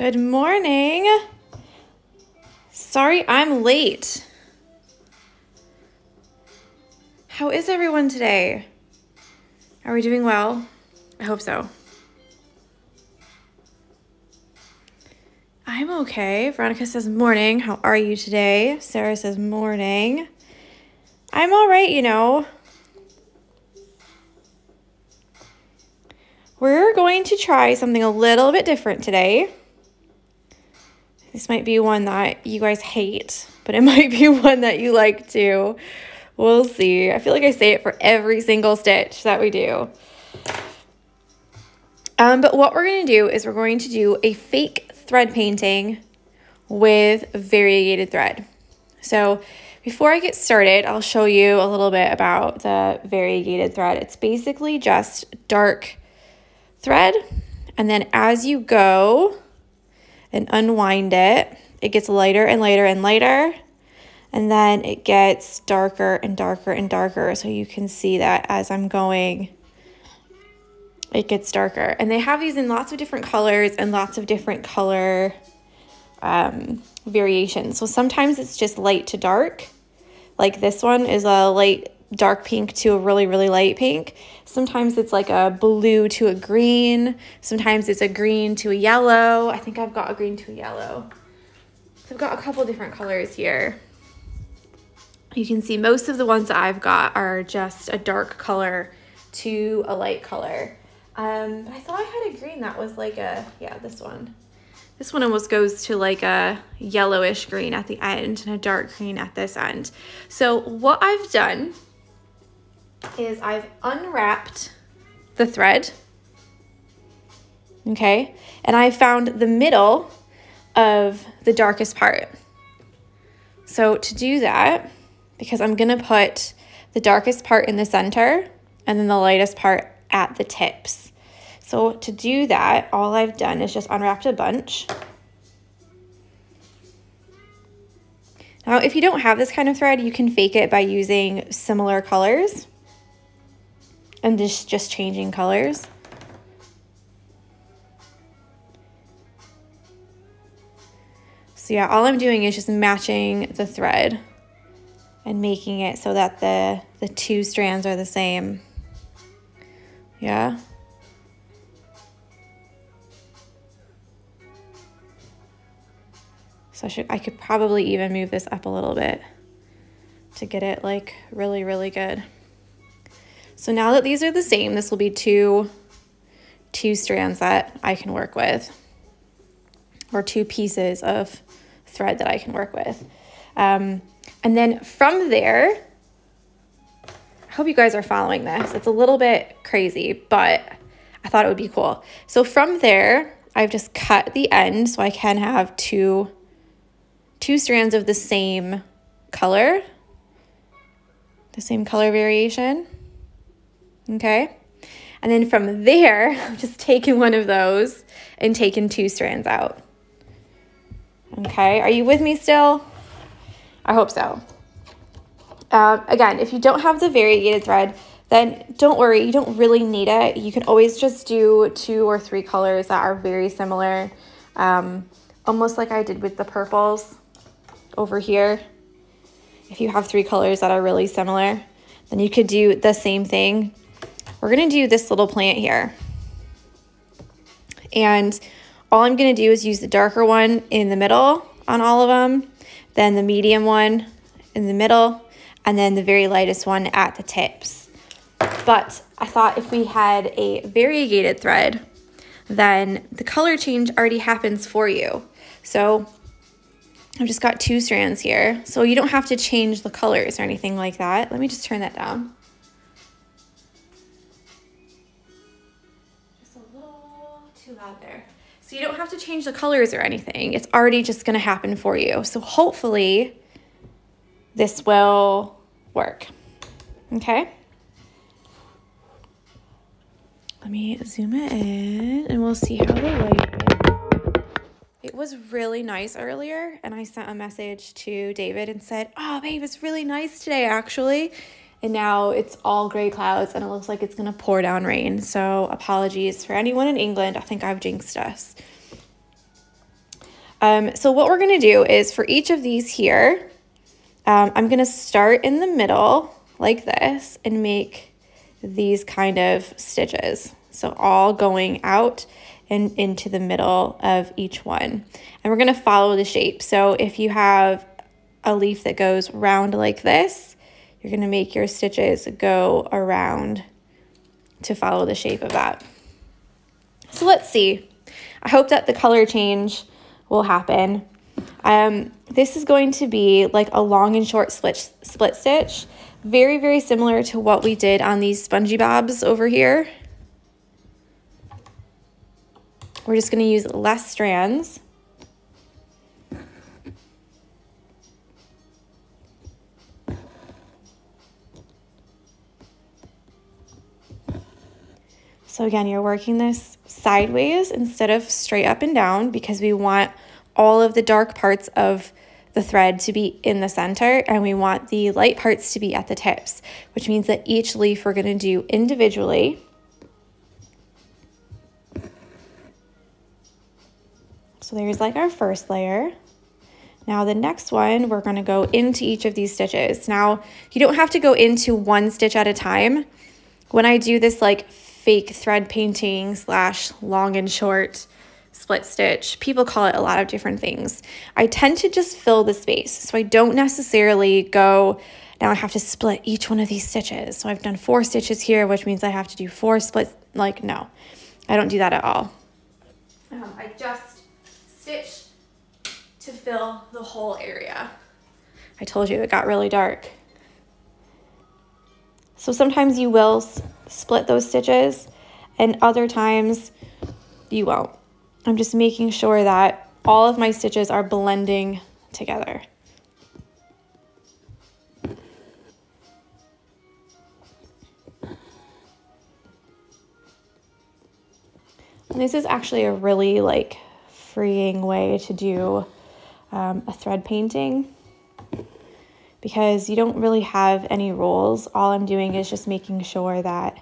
Good morning. Sorry I'm late. How is everyone today? Are we doing well? I hope so. I'm okay. Veronica says morning. How are you today? Sarah says morning. I'm all right, you know. We're going to try something a little bit different today. This might be one that you guys hate, but it might be one that you like too. We'll see. I feel like I say it for every single stitch that we do. Um, but what we're going to do is we're going to do a fake thread painting with variegated thread. So before I get started, I'll show you a little bit about the variegated thread. It's basically just dark thread. And then as you go, and unwind it. It gets lighter and lighter and lighter. And then it gets darker and darker and darker. So you can see that as I'm going, it gets darker. And they have these in lots of different colors and lots of different color um, variations. So sometimes it's just light to dark. Like this one is a light dark pink to a really, really light pink. Sometimes it's like a blue to a green. Sometimes it's a green to a yellow. I think I've got a green to a yellow. So I've got a couple different colors here. You can see most of the ones that I've got are just a dark color to a light color. Um, I thought I had a green that was like a, yeah, this one. This one almost goes to like a yellowish green at the end and a dark green at this end. So what I've done is I've unwrapped the thread, okay, and I found the middle of the darkest part. So to do that, because I'm gonna put the darkest part in the center and then the lightest part at the tips. So to do that, all I've done is just unwrapped a bunch. Now, if you don't have this kind of thread, you can fake it by using similar colors and just, just changing colors. So yeah, all I'm doing is just matching the thread and making it so that the, the two strands are the same. Yeah. So I, should, I could probably even move this up a little bit to get it like really, really good. So now that these are the same, this will be two, two strands that I can work with or two pieces of thread that I can work with. Um, and then from there, I hope you guys are following this. It's a little bit crazy, but I thought it would be cool. So from there, I've just cut the end so I can have two, two strands of the same color, the same color variation okay? And then from there, I'm just taking one of those and taking two strands out. Okay, are you with me still? I hope so. Um, again, if you don't have the variegated thread, then don't worry, you don't really need it. You can always just do two or three colors that are very similar, um, almost like I did with the purples over here. If you have three colors that are really similar, then you could do the same thing we're going to do this little plant here. And all I'm going to do is use the darker one in the middle on all of them, then the medium one in the middle, and then the very lightest one at the tips. But I thought if we had a variegated thread, then the color change already happens for you. So I've just got two strands here. So you don't have to change the colors or anything like that. Let me just turn that down. So you don't have to change the colors or anything. It's already just going to happen for you. So hopefully this will work. Okay. Let me zoom it in and we'll see how the light It was really nice earlier and I sent a message to David and said, oh babe, it's really nice today actually and now it's all gray clouds and it looks like it's going to pour down rain. So apologies for anyone in England. I think I've jinxed us. Um, so what we're gonna do is for each of these here, um, I'm gonna start in the middle like this and make these kind of stitches. So all going out and into the middle of each one. And we're gonna follow the shape. So if you have a leaf that goes round like this, you're gonna make your stitches go around to follow the shape of that. So let's see. I hope that the color change will happen. Um, this is going to be like a long and short split, split stitch. Very, very similar to what we did on these spongy bobs over here. We're just going to use less strands. So again, you're working this sideways instead of straight up and down because we want all of the dark parts of the thread to be in the center and we want the light parts to be at the tips, which means that each leaf we're gonna do individually. So there's like our first layer. Now the next one, we're gonna go into each of these stitches. Now, you don't have to go into one stitch at a time. When I do this like fake thread painting slash long and short split stitch. People call it a lot of different things. I tend to just fill the space. So I don't necessarily go, now I have to split each one of these stitches. So I've done four stitches here, which means I have to do four splits. Like, no, I don't do that at all. Um, I just stitch to fill the whole area. I told you it got really dark. So sometimes you will split those stitches and other times you won't. I'm just making sure that all of my stitches are blending together. And this is actually a really like freeing way to do um, a thread painting because you don't really have any rules. All I'm doing is just making sure that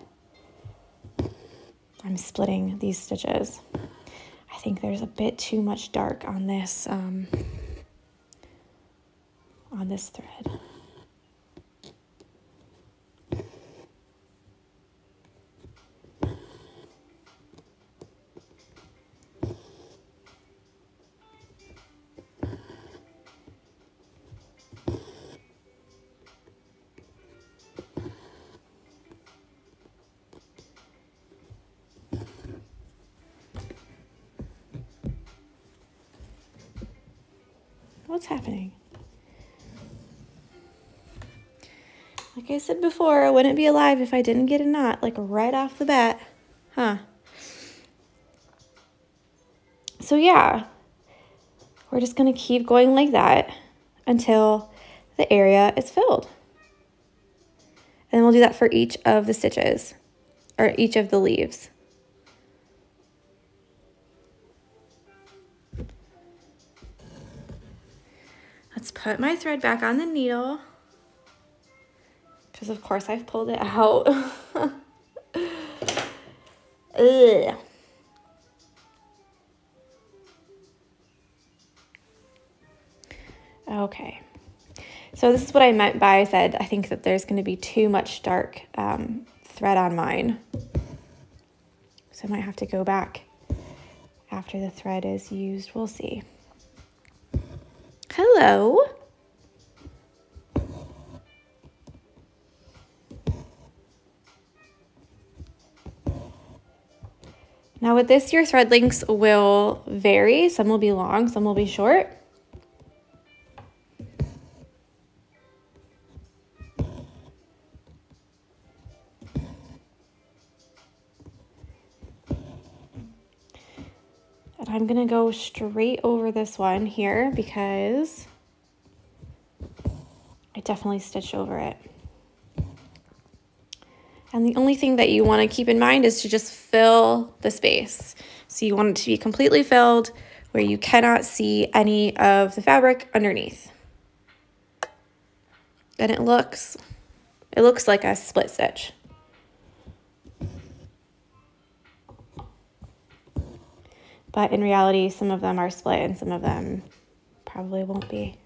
I'm splitting these stitches. I think there's a bit too much dark on this um, on this thread. Happening? Like I said before, I wouldn't be alive if I didn't get a knot, like right off the bat. Huh. So yeah, we're just going to keep going like that until the area is filled. And we'll do that for each of the stitches, or each of the leaves. Let's put my thread back on the needle. Because of course I've pulled it out. Ugh. Okay. So this is what I meant by I said I think that there's going to be too much dark um, thread on mine. So I might have to go back after the thread is used. We'll see. Hello. Now with this, your thread lengths will vary. Some will be long, some will be short. Going to go straight over this one here because I definitely stitched over it. And the only thing that you want to keep in mind is to just fill the space. So you want it to be completely filled where you cannot see any of the fabric underneath. And it looks, it looks like a split stitch. But in reality, some of them are split and some of them probably won't be.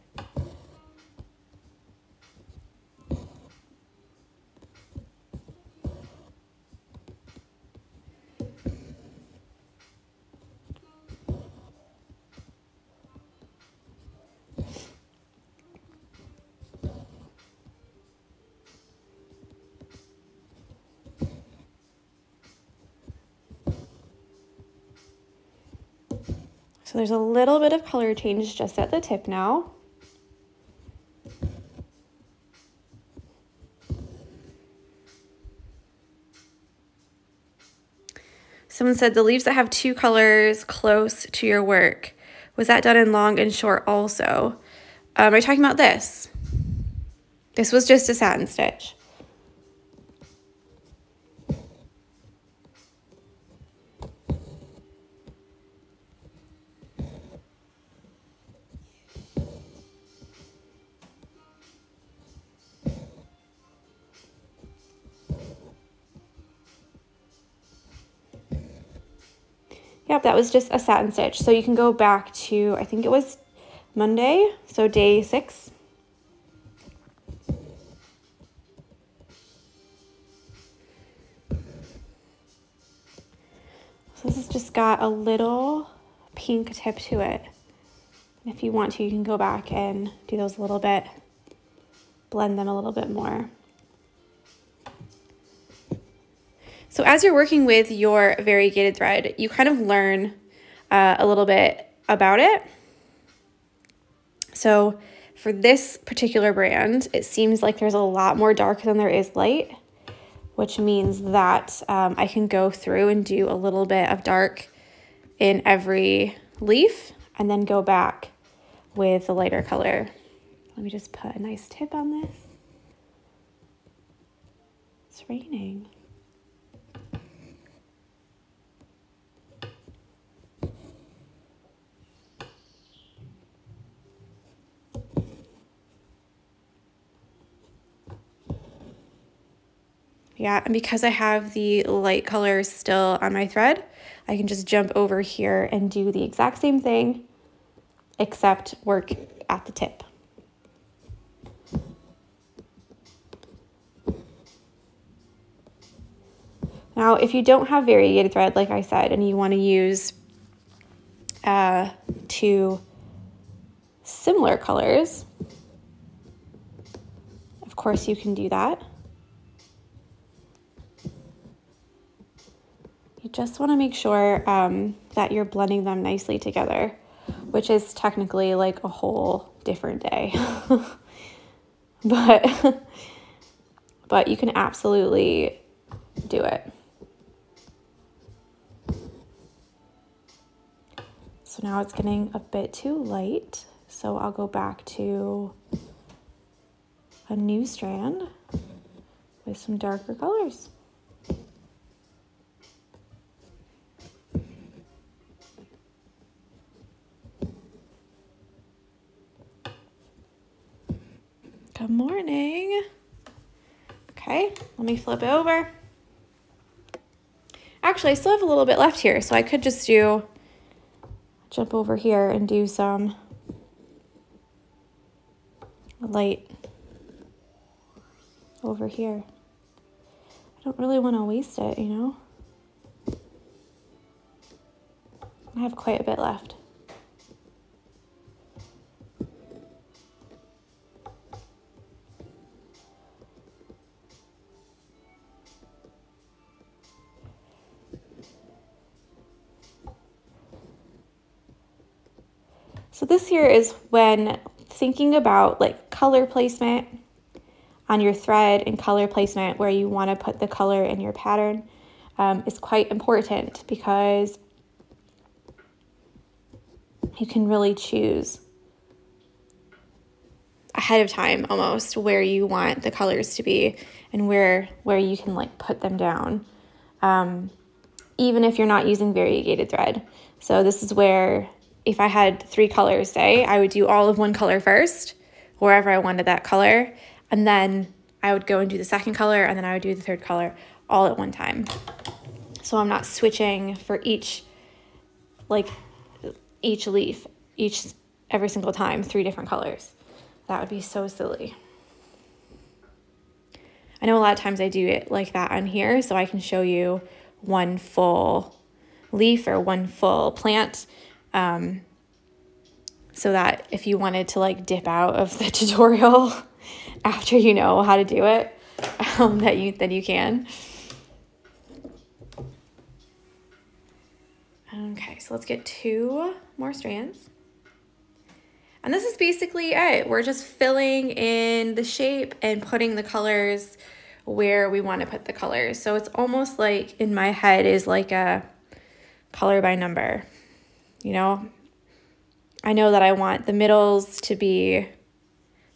There's a little bit of color change just at the tip now. Someone said the leaves that have two colors close to your work. Was that done in long and short also? Um, are you talking about this? This was just a satin stitch. Yep, that was just a satin stitch. So you can go back to, I think it was Monday, so day six. So this has just got a little pink tip to it. And if you want to, you can go back and do those a little bit, blend them a little bit more. So as you're working with your variegated thread, you kind of learn uh, a little bit about it. So for this particular brand, it seems like there's a lot more dark than there is light, which means that um, I can go through and do a little bit of dark in every leaf and then go back with the lighter color. Let me just put a nice tip on this. It's raining. Yeah, and because I have the light color still on my thread, I can just jump over here and do the exact same thing, except work at the tip. Now, if you don't have variegated thread, like I said, and you want to use uh, two similar colors, of course you can do that. Just want to make sure um, that you're blending them nicely together, which is technically like a whole different day. but, but you can absolutely do it. So now it's getting a bit too light. So I'll go back to a new strand with some darker colors. Good morning. Okay, let me flip over. Actually, I still have a little bit left here, so I could just do, jump over here and do some light over here. I don't really want to waste it, you know? I have quite a bit left. Here is when thinking about like color placement on your thread and color placement where you want to put the color in your pattern um, is quite important because you can really choose ahead of time almost where you want the colors to be and where where you can like put them down um, even if you're not using variegated thread. So this is where if I had three colors, say, I would do all of one color first, wherever I wanted that color, and then I would go and do the second color, and then I would do the third color all at one time. So I'm not switching for each like each leaf, each every single time, three different colors. That would be so silly. I know a lot of times I do it like that on here so I can show you one full leaf or one full plant um, so that if you wanted to like dip out of the tutorial after you know how to do it, um, that you then you can. Okay, so let's get two more strands. And this is basically it. We're just filling in the shape and putting the colors where we want to put the colors. So it's almost like in my head is like a color by number. You know, I know that I want the middles to be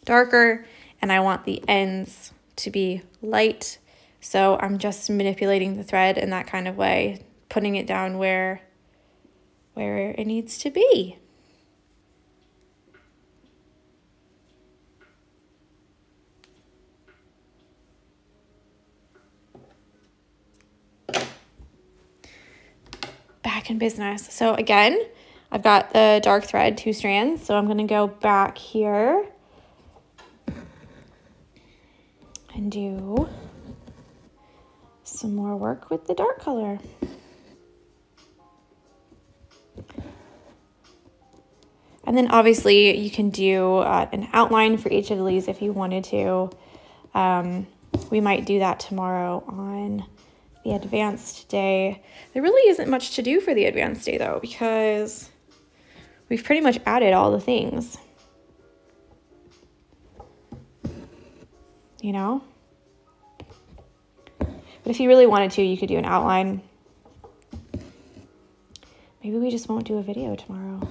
darker and I want the ends to be light. So I'm just manipulating the thread in that kind of way, putting it down where where it needs to be. Back in business. So again, I've got the dark thread, two strands. So I'm going to go back here and do some more work with the dark color. And then obviously you can do uh, an outline for each of these if you wanted to. Um, we might do that tomorrow on the advanced day. There really isn't much to do for the advanced day though, because we've pretty much added all the things. You know? But if you really wanted to, you could do an outline. Maybe we just won't do a video tomorrow.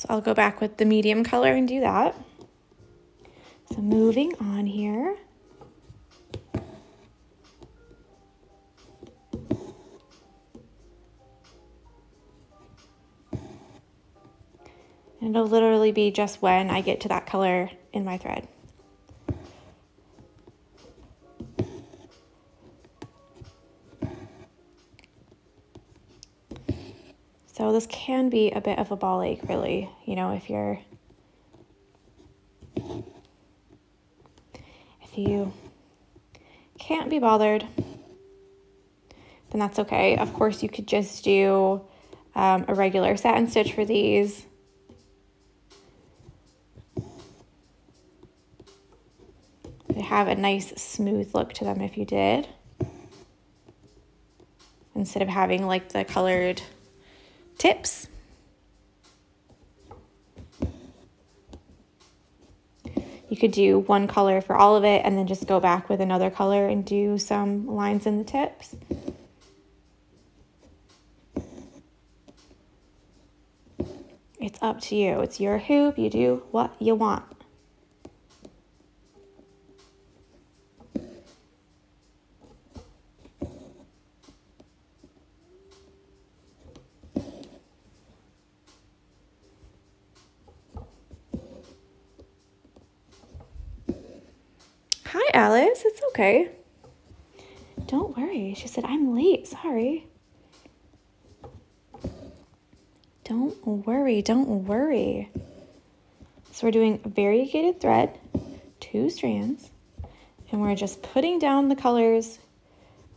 So I'll go back with the medium color and do that. So moving on here. And it'll literally be just when I get to that color in my thread. Can be a bit of a ball ache, really, you know, if you're, if you can't be bothered, then that's okay. Of course, you could just do um, a regular satin stitch for these. They have a nice smooth look to them if you did. Instead of having like the colored tips. You could do one color for all of it and then just go back with another color and do some lines in the tips. It's up to you. It's your hoop. You do what you want. Alice. It's okay. Don't worry. She said, I'm late. Sorry. Don't worry. Don't worry. So we're doing variegated thread, two strands, and we're just putting down the colors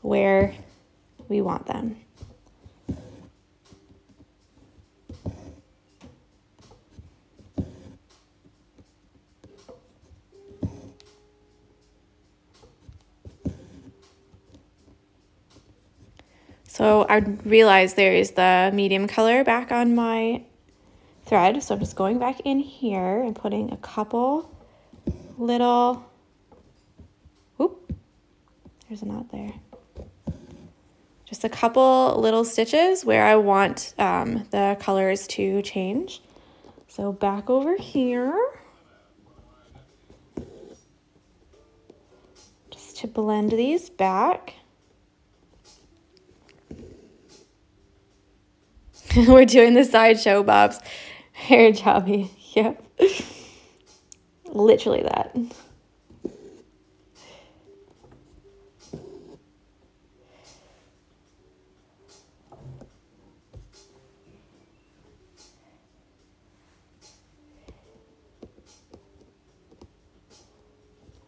where we want them. So I realized there is the medium color back on my thread. So I'm just going back in here and putting a couple little, whoop, there's a knot there. Just a couple little stitches where I want um, the colors to change. So back over here. Just to blend these back. We're doing the sideshow Bob's hair jobby. Yep. Literally that.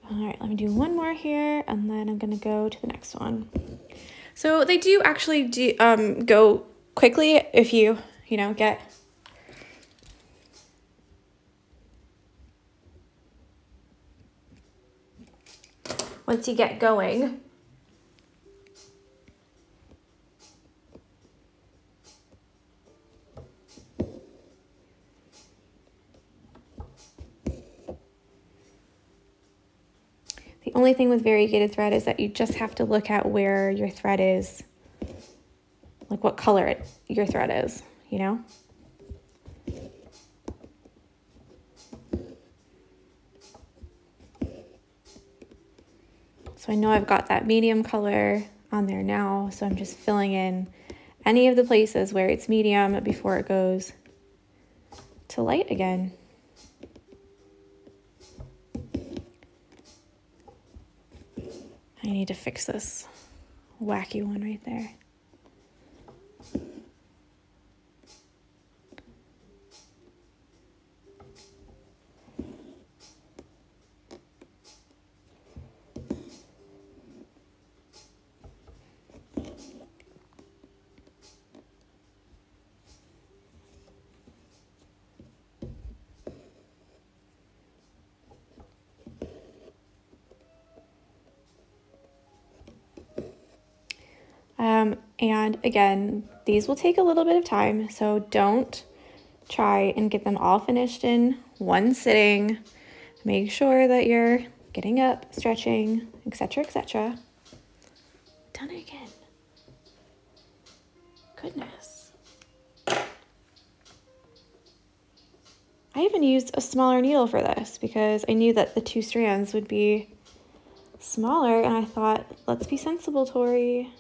All right, let me do one more here and then I'm gonna go to the next one. So they do actually do um, go quickly if you, you know, get once you get going. The only thing with variegated thread is that you just have to look at where your thread is, like what color it, your thread is, you know? So I know I've got that medium color on there now, so I'm just filling in any of the places where it's medium before it goes to light again. I need to fix this wacky one right there. Um, and again, these will take a little bit of time, so don't try and get them all finished in one sitting. Make sure that you're getting up, stretching, etc., etc. Done it again. Goodness. I even used a smaller needle for this because I knew that the two strands would be smaller and I thought, let's be sensible, Tori.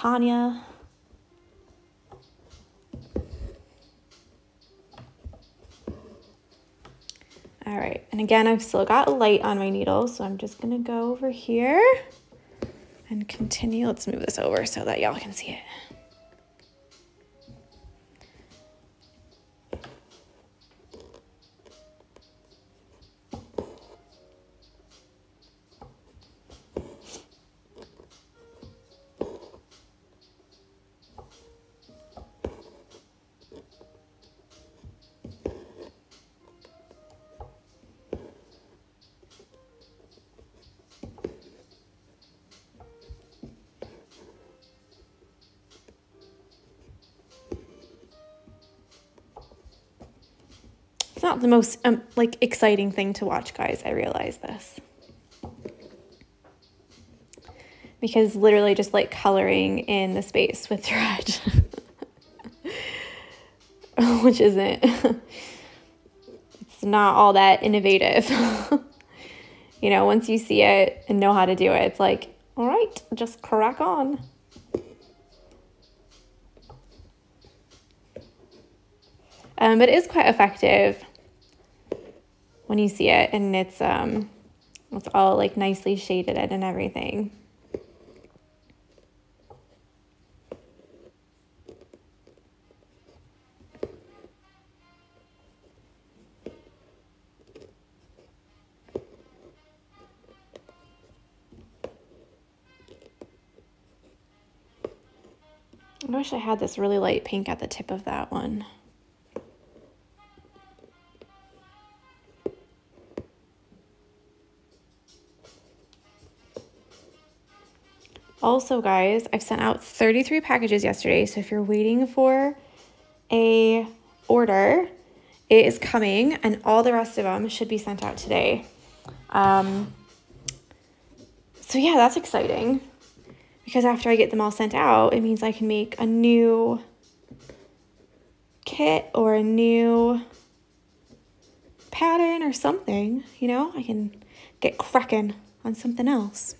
Tanya. All right, and again, I've still got light on my needle, so I'm just gonna go over here and continue. Let's move this over so that y'all can see it. It's not the most um, like exciting thing to watch, guys. I realize this. Because literally just like coloring in the space with thread. Which isn't. it's not all that innovative. you know, once you see it and know how to do it, it's like, all right, just crack on. Um, but it is quite effective when you see it and it's um it's all like nicely shaded and everything. I wish I had this really light pink at the tip of that one. Also, guys, I've sent out 33 packages yesterday. So if you're waiting for a order, it is coming and all the rest of them should be sent out today. Um, so yeah, that's exciting because after I get them all sent out, it means I can make a new kit or a new pattern or something, you know, I can get cracking on something else.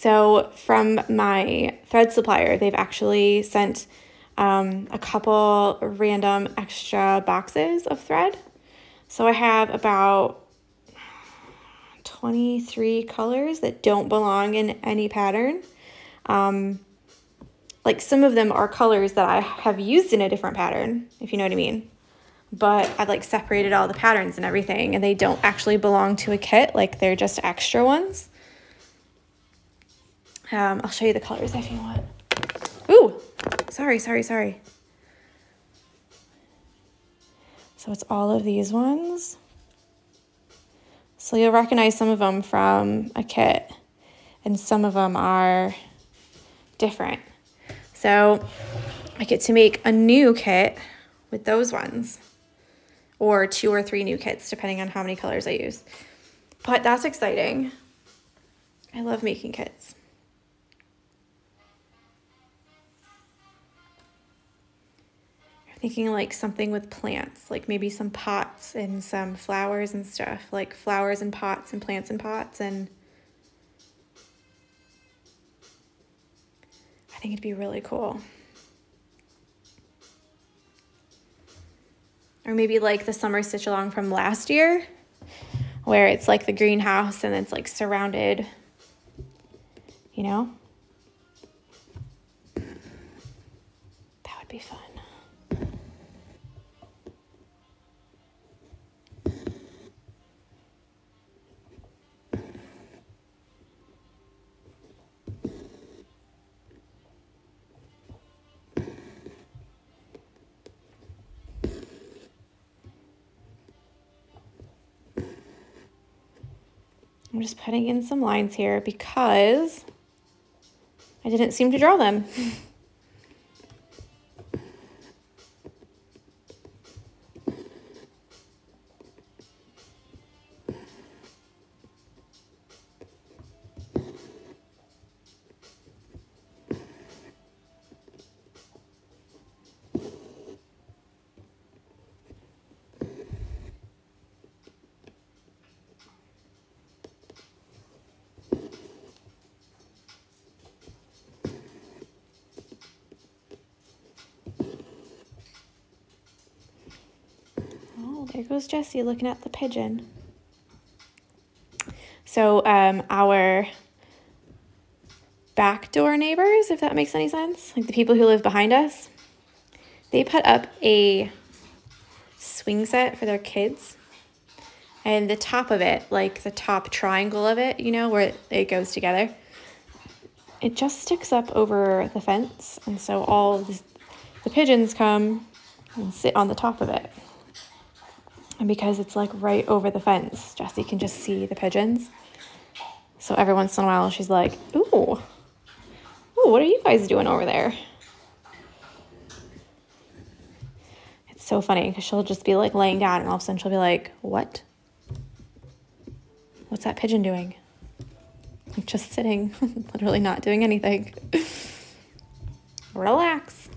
So from my thread supplier, they've actually sent um, a couple random extra boxes of thread. So I have about 23 colors that don't belong in any pattern. Um, like some of them are colors that I have used in a different pattern, if you know what I mean. But I've like separated all the patterns and everything and they don't actually belong to a kit, like they're just extra ones. Um, I'll show you the colors if you want. Ooh, sorry, sorry, sorry. So it's all of these ones. So you'll recognize some of them from a kit and some of them are different. So I get to make a new kit with those ones or two or three new kits depending on how many colors I use. But that's exciting. I love making kits. Thinking like something with plants, like maybe some pots and some flowers and stuff, like flowers and pots and plants and pots. And I think it'd be really cool. Or maybe like the summer stitch along from last year, where it's like the greenhouse and it's like surrounded, you know? That would be fun. I'm just putting in some lines here because I didn't seem to draw them. Goes Jessie looking at the pigeon. So um, our back door neighbors, if that makes any sense, like the people who live behind us, they put up a swing set for their kids. And the top of it, like the top triangle of it, you know, where it goes together, it just sticks up over the fence. And so all the, the pigeons come and sit on the top of it. And because it's like right over the fence, Jessie can just see the pigeons. So every once in a while she's like, ooh, ooh, what are you guys doing over there? It's so funny because she'll just be like laying down and all of a sudden she'll be like, what? What's that pigeon doing? Just sitting, literally not doing anything. Relax.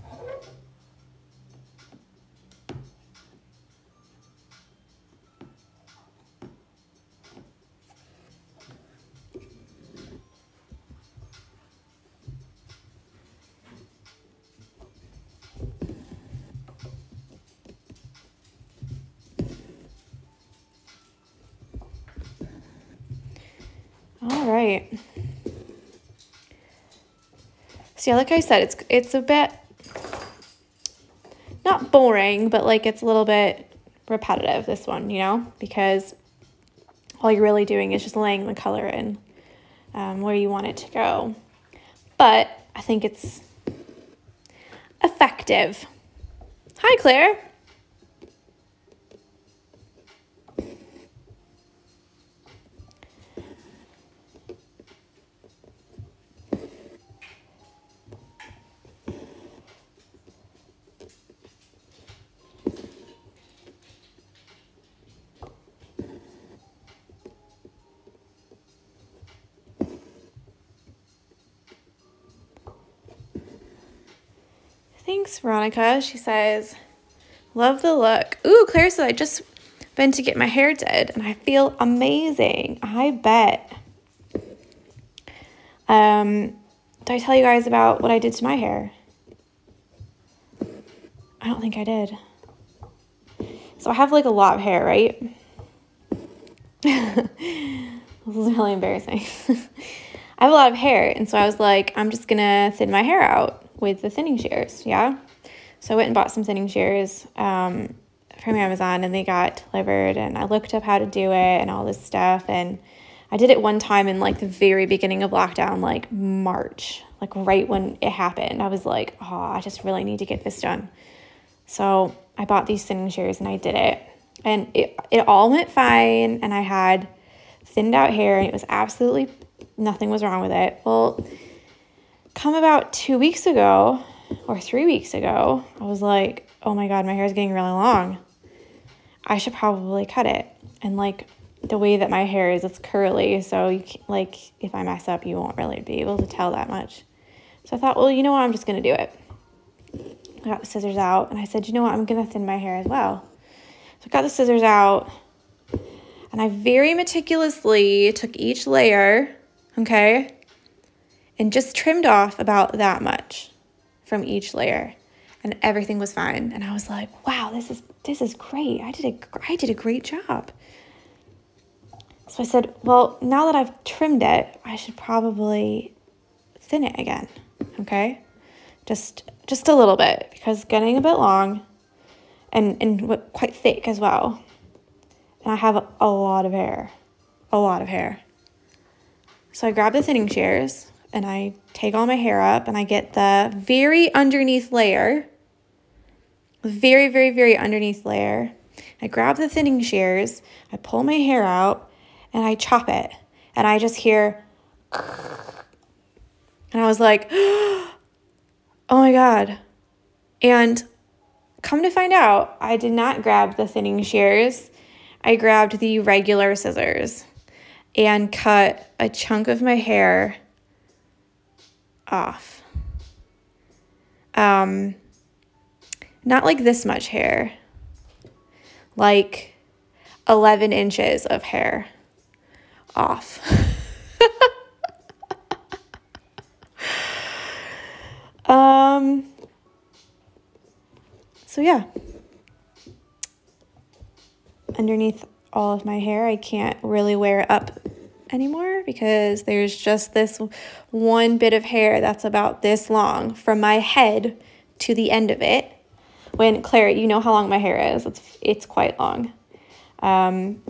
So yeah, like I said, it's it's a bit not boring, but like it's a little bit repetitive, this one, you know, because all you're really doing is just laying the color in um, where you want it to go. But I think it's effective. Hi, Claire. Thanks, Veronica. She says, love the look. Ooh, Claire said, I just been to get my hair did and I feel amazing. I bet. Um, did I tell you guys about what I did to my hair? I don't think I did. So I have like a lot of hair, right? this is really embarrassing. I have a lot of hair, and so I was like, I'm just gonna thin my hair out with the thinning shears, yeah? So I went and bought some thinning shears um, from Amazon, and they got delivered, and I looked up how to do it and all this stuff, and I did it one time in like the very beginning of lockdown, like March, like right when it happened. I was like, oh, I just really need to get this done. So I bought these thinning shears and I did it. And it, it all went fine. And I had thinned out hair and it was absolutely nothing was wrong with it. Well, come about two weeks ago or three weeks ago, I was like, oh my God, my hair is getting really long. I should probably cut it. And like the way that my hair is, it's curly. So you can, like if I mess up, you won't really be able to tell that much. So I thought, well, you know what? I'm just going to do it. I got the scissors out and I said, you know what? I'm going to thin my hair as well. So I got the scissors out and I very meticulously took each layer, okay, and just trimmed off about that much from each layer and everything was fine. And I was like, wow, this is this is great. I did a I did a great job. So I said, well, now that I've trimmed it, I should probably thin it again. Okay? Just just a little bit because getting a bit long and, and quite thick as well. And I have a, a lot of hair, a lot of hair. So I grabbed the thinning shears and I take all my hair up and I get the very underneath layer, very, very, very underneath layer. I grab the thinning shears, I pull my hair out and I chop it. And I just hear, and I was like, Oh my God. And come to find out, I did not grab the thinning shears. I grabbed the regular scissors and cut a chunk of my hair off. Um, not like this much hair, like 11 inches of hair off. Um, so yeah, underneath all of my hair, I can't really wear up anymore because there's just this one bit of hair that's about this long from my head to the end of it. When Claire, you know how long my hair is. It's it's quite long. Um,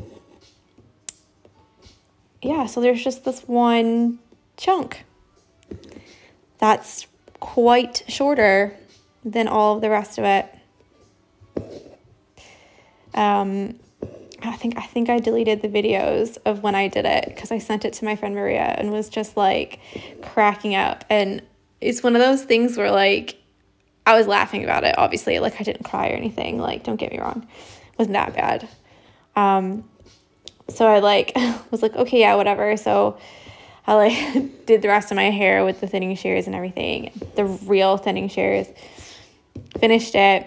yeah, so there's just this one chunk. That's quite shorter than all of the rest of it. Um, I think I think I deleted the videos of when I did it because I sent it to my friend Maria and was just like cracking up. And it's one of those things where like I was laughing about it. Obviously, like I didn't cry or anything. Like don't get me wrong, it wasn't that bad. Um, so I like was like okay yeah whatever. So I like did the rest of my hair with the thinning shears and everything, the real thinning shears. Finished it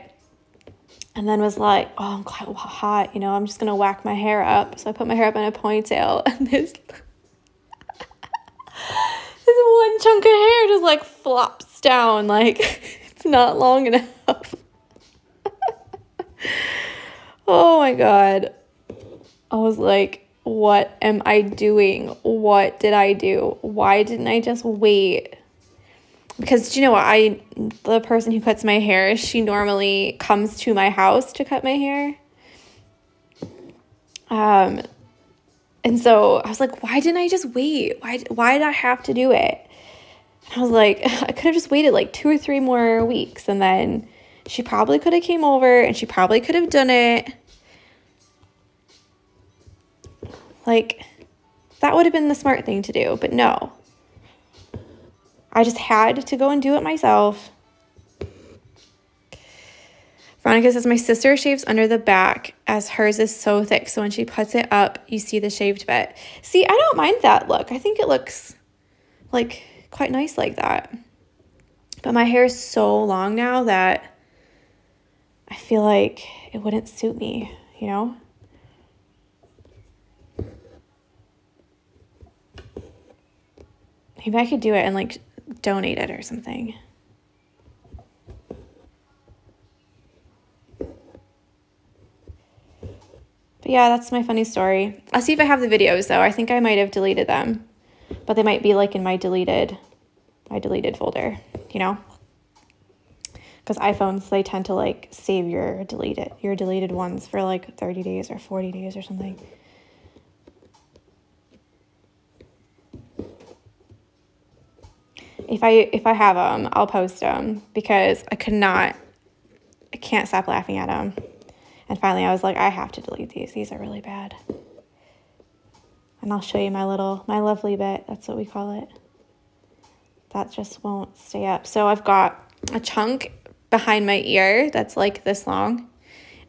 and then was like, oh, I'm quite hot, you know, I'm just gonna whack my hair up. So I put my hair up in a ponytail and this this one chunk of hair just like flops down, like it's not long enough. oh my god. I was like, what am I doing? What did I do? Why didn't I just wait? Because you know what? I the person who cuts my hair, she normally comes to my house to cut my hair. Um and so I was like, why didn't I just wait? Why why did I have to do it? I was like, I could have just waited like two or three more weeks and then she probably could have came over and she probably could have done it Like, that would have been the smart thing to do, but no. I just had to go and do it myself. Veronica says, My sister shaves under the back as hers is so thick. So when she puts it up, you see the shaved bit. See, I don't mind that look. I think it looks like quite nice like that. But my hair is so long now that I feel like it wouldn't suit me, you know? Maybe I could do it and like donate it or something. But yeah, that's my funny story. I'll see if I have the videos though. I think I might have deleted them, but they might be like in my deleted, my deleted folder, you know? Because iPhones, they tend to like save your deleted, your deleted ones for like 30 days or 40 days or something. If I if I have them, I'll post them because I could not, I can't stop laughing at them. And finally, I was like, I have to delete these. These are really bad. And I'll show you my little, my lovely bit. That's what we call it. That just won't stay up. So I've got a chunk behind my ear that's like this long.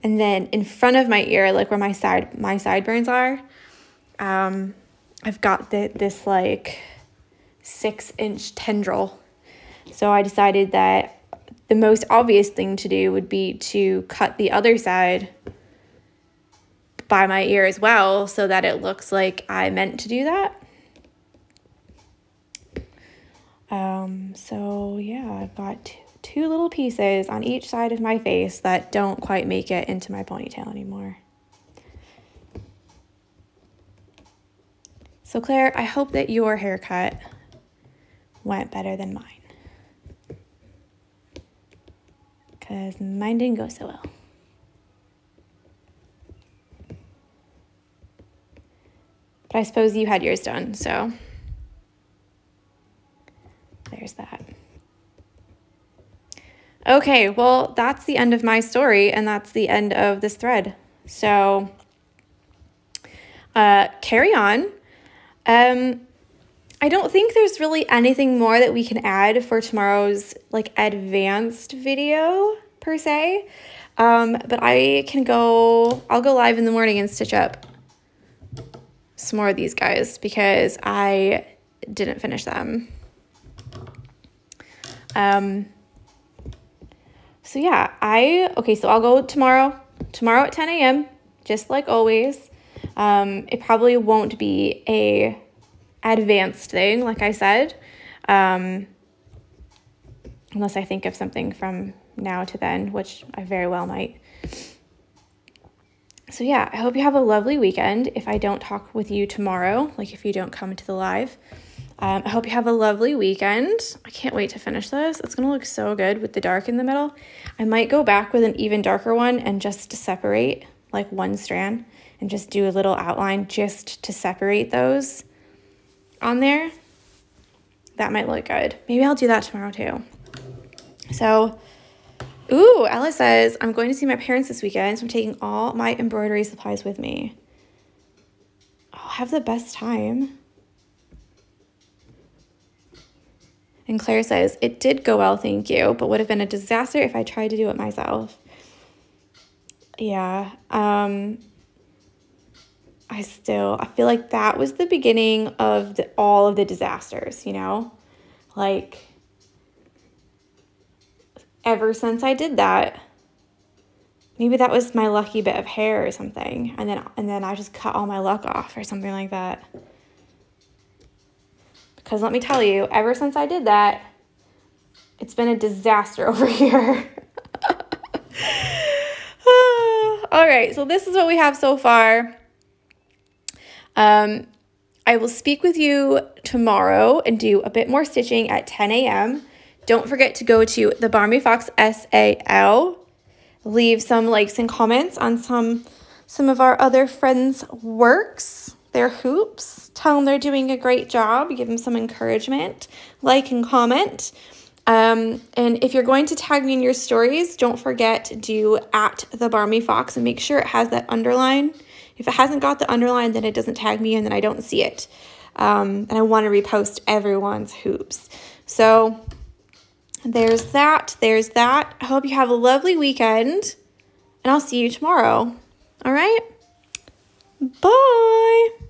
And then in front of my ear, like where my side my sideburns are, um, I've got the, this like six inch tendril. So I decided that the most obvious thing to do would be to cut the other side by my ear as well so that it looks like I meant to do that. Um, so yeah, I've got two little pieces on each side of my face that don't quite make it into my ponytail anymore. So Claire, I hope that your haircut went better than mine. Because mine didn't go so well. But I suppose you had yours done, so there's that. Okay, well, that's the end of my story, and that's the end of this thread. So, uh, carry on. Um, I don't think there's really anything more that we can add for tomorrow's like advanced video per se. Um, but I can go, I'll go live in the morning and stitch up some more of these guys because I didn't finish them. Um, so yeah, I, okay, so I'll go tomorrow, tomorrow at 10 a.m., just like always. Um, it probably won't be a advanced thing, like I said, um, unless I think of something from now to then, which I very well might. So, yeah, I hope you have a lovely weekend. If I don't talk with you tomorrow, like if you don't come to the live, um, I hope you have a lovely weekend. I can't wait to finish this. It's going to look so good with the dark in the middle. I might go back with an even darker one and just separate like one strand and just do a little outline just to separate those on there. That might look good. Maybe I'll do that tomorrow too. So, ooh, Ella says, I'm going to see my parents this weekend, so I'm taking all my embroidery supplies with me. I'll have the best time. And Claire says, it did go well, thank you, but would have been a disaster if I tried to do it myself. Yeah, um, I still I feel like that was the beginning of the, all of the disasters, you know? Like ever since I did that, maybe that was my lucky bit of hair or something, and then and then I just cut all my luck off or something like that. Because let me tell you, ever since I did that, it's been a disaster over here. all right, so this is what we have so far. Um, I will speak with you tomorrow and do a bit more stitching at 10 a.m. Don't forget to go to the Barmy Fox SAL. Leave some likes and comments on some some of our other friends' works, their hoops. Tell them they're doing a great job. Give them some encouragement. Like and comment. Um, and if you're going to tag me in your stories, don't forget to do at the Barmy Fox and make sure it has that underline if it hasn't got the underline, then it doesn't tag me and then I don't see it. Um, and I want to repost everyone's hoops. So there's that. There's that. I hope you have a lovely weekend and I'll see you tomorrow. All right. Bye.